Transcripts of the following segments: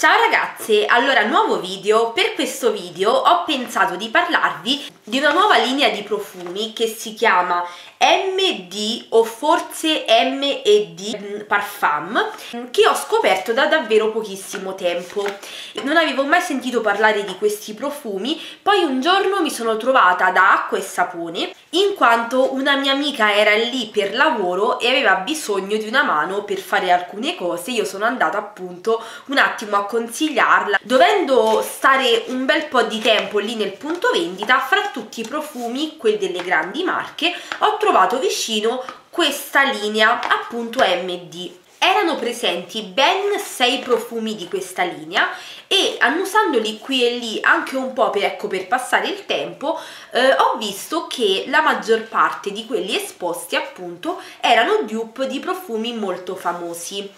Ciao ragazze, allora nuovo video, per questo video ho pensato di parlarvi di una nuova linea di profumi che si chiama MD o forse MED mm, Parfum che ho scoperto da davvero pochissimo tempo. Non avevo mai sentito parlare di questi profumi poi un giorno mi sono trovata da acqua e sapone in quanto una mia amica era lì per lavoro e aveva bisogno di una mano per fare alcune cose. Io sono andata appunto un attimo a consigliarla. Dovendo stare un bel po' di tempo lì nel punto vendita fra i profumi quelli delle grandi marche ho trovato vicino questa linea appunto MD erano presenti ben 6 profumi di questa linea e annusandoli qui e lì anche un po' per, ecco, per passare il tempo eh, ho visto che la maggior parte di quelli esposti appunto erano dupe di profumi molto famosi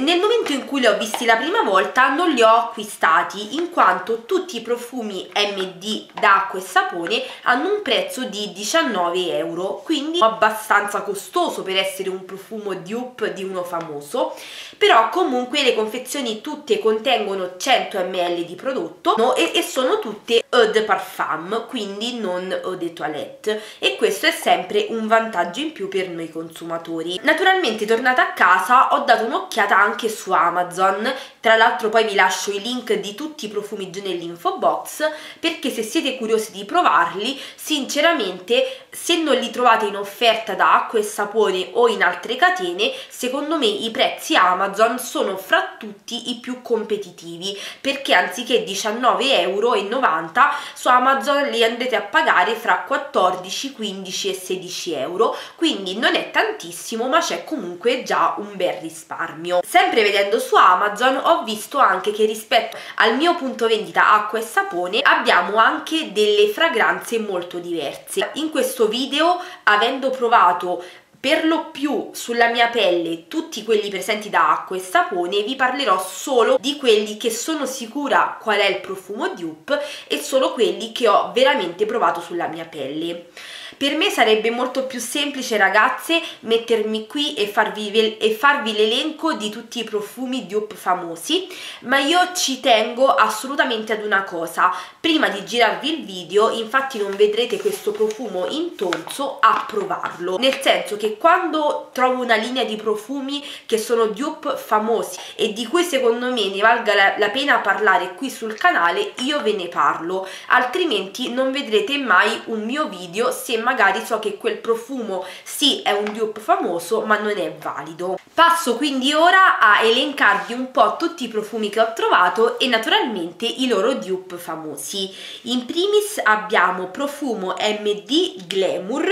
nel momento in cui li ho visti la prima volta non li ho acquistati in quanto tutti i profumi MD d'acqua e sapone hanno un prezzo di 19 euro quindi abbastanza costoso per essere un profumo dupe di uno famoso. Però comunque le confezioni tutte contengono 100 ml di prodotto e, sono tutte eau de parfum quindi non eau de toilette. E questo è sempre un vantaggio in più per noi consumatori. Naturalmente tornata a casa ho dato un'occhiata anche su Amazon. Tra l'altro poi vi lascio i link di tutti i profumi giù nell'info box perché se siete curiosi di provarli sinceramente se non li trovate in offerta da acqua e sapone o in altre catene secondo me i prezzi Amazon sono fra tutti i più competitivi perché anziché 19,90 euro su Amazon li andrete a pagare fra 14, 15 e 16 euro. Quindi non è tantissimo ma c'è comunque già un bel risparmio. Sempre vedendo su Amazon ho visto anche che rispetto al mio punto vendita acqua e sapone abbiamo anche delle fragranze molto diverse. In questo video avendo provato per lo più sulla mia pelle tutti quelli presenti da acqua e sapone vi parlerò solo di quelli che sono sicura qual è il profumo dupe e solo quelli che ho veramente provato sulla mia pelle per me sarebbe molto più semplice ragazze mettermi qui e farvi, e farvi l'elenco di tutti i profumi dupe famosi ma io ci tengo assolutamente ad una cosa. Prima di girarvi il video infatti non vedrete questo profumo in tonso a provarlo nel senso che quando trovo una linea di profumi che sono dupe famosi e di cui secondo me ne valga la, la pena parlare qui sul canale io ve ne parlo. Altrimenti non vedrete mai un mio video se magari so che quel profumo sì è un dupe famoso ma non è valido passo quindi ora a elencarvi un po' tutti i profumi che ho trovato e naturalmente i loro dupe famosi. In primis abbiamo profumo MD Glamour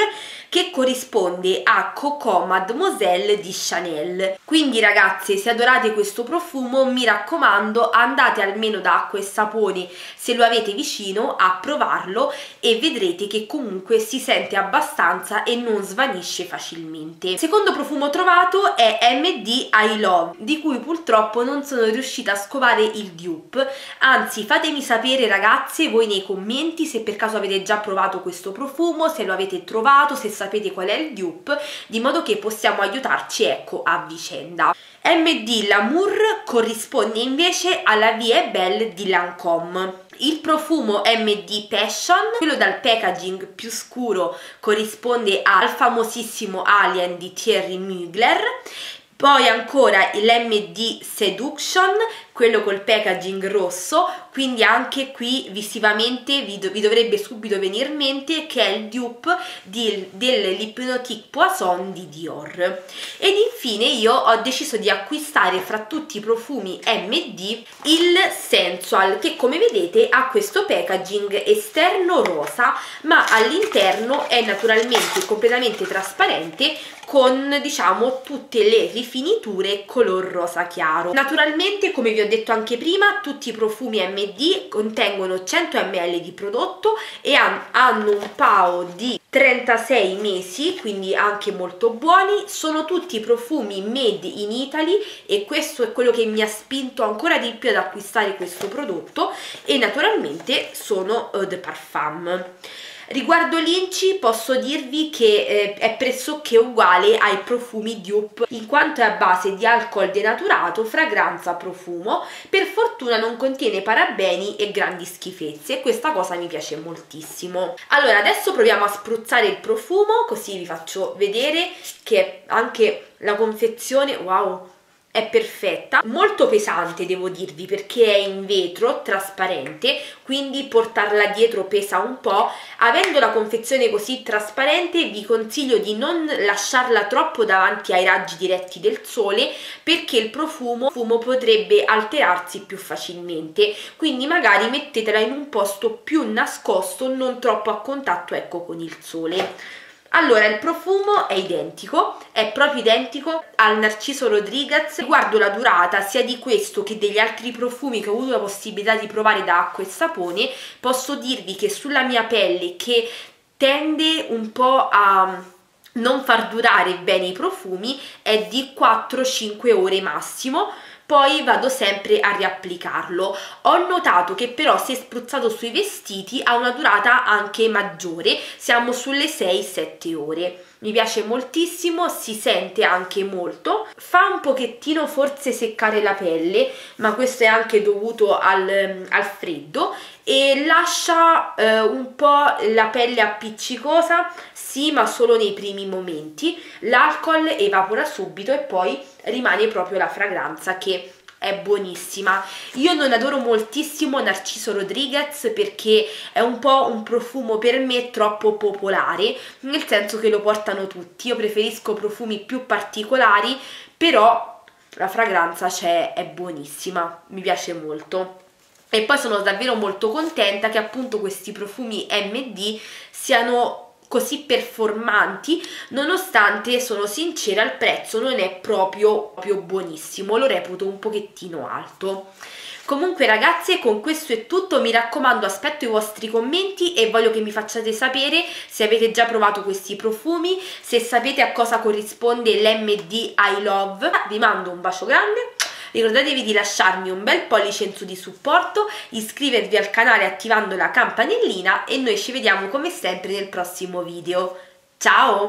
che corrisponde a Coco Mademoiselle di Chanel. Quindi ragazze, se adorate questo profumo, mi raccomando, andate almeno da acqua e sapone se lo avete vicino a provarlo e vedrete che comunque si sente abbastanza e non svanisce facilmente. Secondo profumo trovato è MD I Love, di cui purtroppo non sono riuscita a scovare il dupe, anzi fatemi sapere ragazze voi nei commenti se per caso avete già provato questo profumo, se lo avete trovato, se sapete qual è il dupe, di modo che possiamo aiutarci ecco a vicenda. MD Lamour corrisponde invece alla Vie Belle di Lancôme. Il profumo MD Passion, quello dal packaging più scuro, corrisponde al famosissimo Alien di Thierry Mugler poi ancora l'MD Seduction quello col packaging rosso quindi anche qui visivamente vi, do, vi dovrebbe subito venire in mente che è il dupe di, dell'Hypnotique Poisson di Dior. Ed infine io ho deciso di acquistare fra tutti i profumi MD il Sensual che come vedete ha questo packaging esterno rosa ma all'interno è naturalmente completamente trasparente con diciamo tutte le rifiniture color rosa chiaro. Naturalmente come vi ho detto anche prima tutti i profumi MD contengono 100 ml di prodotto e hanno un PAO di 36 mesi quindi anche molto buoni. Sono tutti profumi made in Italy e questo è quello che mi ha spinto ancora di più ad acquistare questo prodotto e naturalmente sono uh, The Parfum Riguardo l'inci posso dirvi che eh, è pressoché uguale ai profumi Dupe in quanto è a base di alcol denaturato, fragranza, profumo. Per fortuna non contiene parabeni e grandi schifezze e questa cosa mi piace moltissimo. Allora adesso proviamo a spruzzare il profumo così vi faccio vedere che anche la confezione, wow, è perfetta, molto pesante devo dirvi perché è in vetro trasparente, quindi portarla dietro pesa un po'. Avendo la confezione così trasparente vi consiglio di non lasciarla troppo davanti ai raggi diretti del sole perché il profumo potrebbe alterarsi più facilmente, quindi magari mettetela in un posto più nascosto, non troppo a contatto ecco con il sole. Allora, il profumo è identico, è proprio identico al Narciso Rodriguez. Riguardo la durata sia di questo che degli altri profumi che ho avuto la possibilità di provare da acqua e sapone, posso dirvi che sulla mia pelle che tende un po' a non far durare bene i profumi è di 4-5 ore massimo poi vado sempre a riapplicarlo. Ho notato che però se spruzzato sui vestiti ha una durata anche maggiore, siamo sulle 6-7 ore. Mi piace moltissimo, si sente anche molto, fa un pochettino forse seccare la pelle, ma questo è anche dovuto al, al freddo e lascia eh, un po' la pelle appiccicosa, sì, ma solo nei primi momenti. L'alcol evapora subito e poi rimane proprio la fragranza che è buonissima. Io non adoro moltissimo Narciso Rodriguez perché è un po' un profumo per me troppo popolare, nel senso che lo portano tutti. Io preferisco profumi più particolari, però la fragranza c'è, è buonissima, mi piace molto. E poi sono davvero molto contenta che appunto questi profumi MD siano così performanti nonostante sono sincera il prezzo non è proprio, proprio buonissimo lo reputo un pochettino alto Comunque ragazze con questo è tutto, mi raccomando aspetto i vostri commenti e voglio che mi facciate sapere se avete già provato questi profumi, se sapete a cosa corrisponde l'MD I Love. Vi mando un bacio grande Ricordatevi di lasciarmi un bel pollice in su di supporto, iscrivervi al canale attivando la campanellina e noi ci vediamo come sempre nel prossimo video. Ciao!